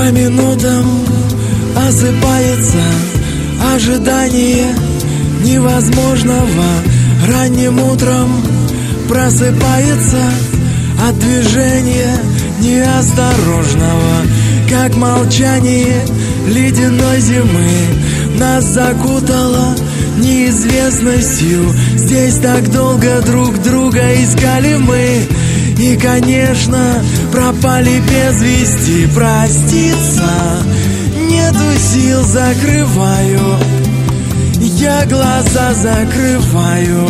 По минутам осыпается ожидание невозможного. Ранним утром просыпается от движения неосторожного Как молчание ледяной зимы. Нас закутало неизвестностью Здесь так долго друг друга искали мы И, конечно, пропали без вести Проститься нету сил, закрываю. Я глаза закрываю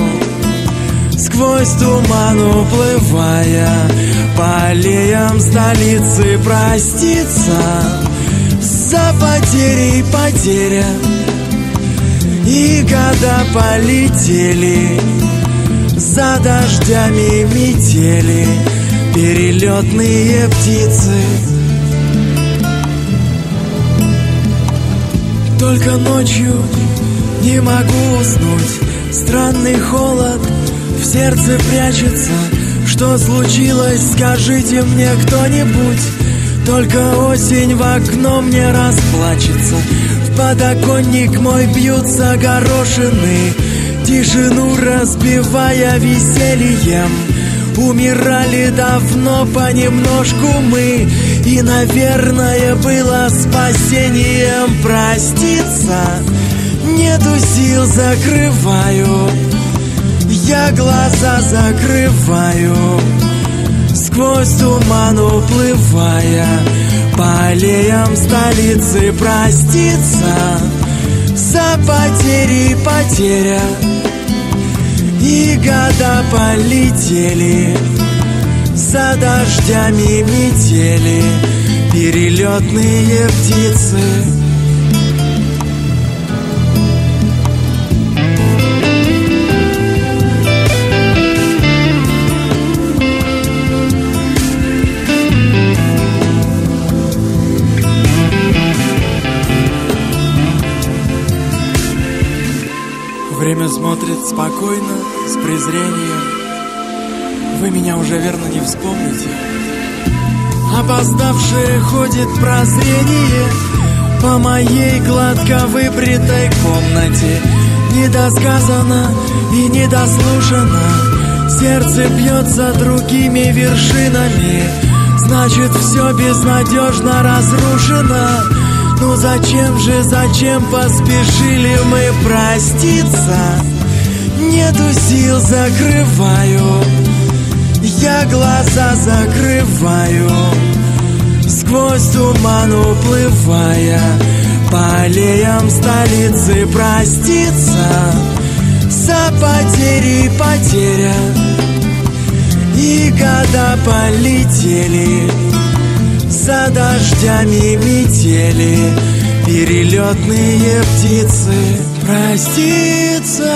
Сквозь туман уплывая По аллеям столицы проститься. За потери потеря И года полетели За дождями метели Перелетные птицы. Только ночью не могу уснуть. Странный холод в сердце прячется. Что случилось, скажите мне кто-нибудь. Только осень в окно мне расплачется. В подоконник мой бьются горошины Тишину разбивая весельем. Умирали давно понемножку мы. И, наверное, было спасением проститься. Нету сил, закрываю. Я глаза закрываю. Сквозь туман уплывая. По аллеям столицы проститься За потери потеря. И года полетели. За дождями метели Перелетные птицы Время смотрит спокойно, с презрением. Вы меня уже верно не вспомните. Опоздавшее ходит прозрение. По моей гладко выбритой комнате Недосказано и недослушано. Сердце бьется другими вершинами. Значит, все безнадежно разрушено ну зачем же, зачем поспешили мы проститься? Нету сил, закрываю. Я глаза закрываю Сквозь туман уплывая. По аллеям столицы проститься. За потери потеря. И года полетели за дождями метели Перелетные птицы. Проститься